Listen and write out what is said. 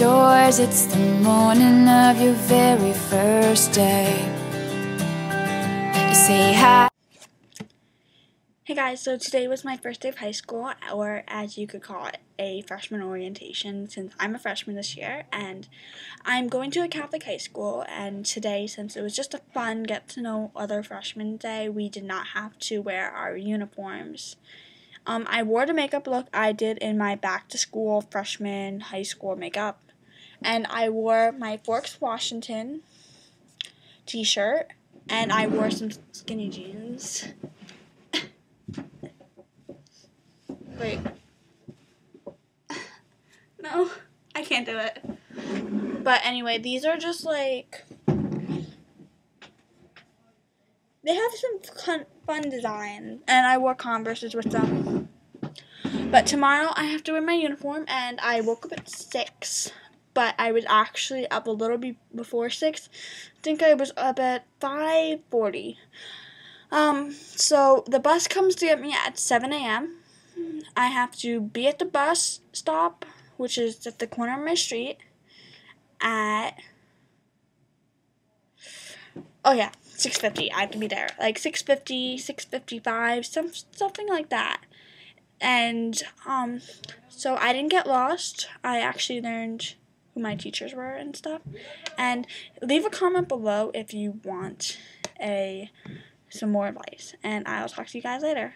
doors, it's the morning of your very first day. You say hi. Hey guys, so today was my first day of high school, or as you could call it, a freshman orientation, since I'm a freshman this year, and I'm going to a Catholic high school, and today, since it was just a fun get to know other freshmen day, we did not have to wear our uniforms. Um, I wore the makeup look I did in my back to school freshman high school makeup, and I wore my Forks Washington t-shirt, and I wore some skinny jeans. Wait. No, I can't do it. But anyway, these are just like. They have some fun designs, and I wore Converses with them. But tomorrow I have to wear my uniform, and I woke up at 6. But I was actually up a little bit before 6. I think I was up at 5.40. Um, so the bus comes to get me at 7 a.m. I have to be at the bus stop, which is at the corner of my street, at oh yeah, six fifty. I have to be there like 650, 655, some something like that. And um, so I didn't get lost. I actually learned who my teachers were and stuff. And leave a comment below if you want a some more advice. And I'll talk to you guys later.